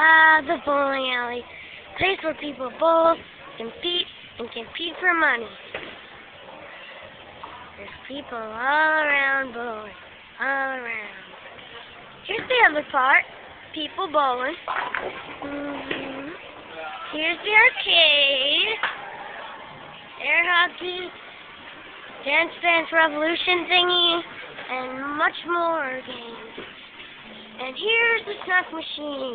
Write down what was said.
Ah, the bowling alley. Place where people bowl, compete, and compete for money. There's people all around bowling. All around. Here's the other part. People bowling. hmm Here's the arcade. Air hockey. Dance Dance Revolution thingy. And much more games. And here's the snack machine.